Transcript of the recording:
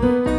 Música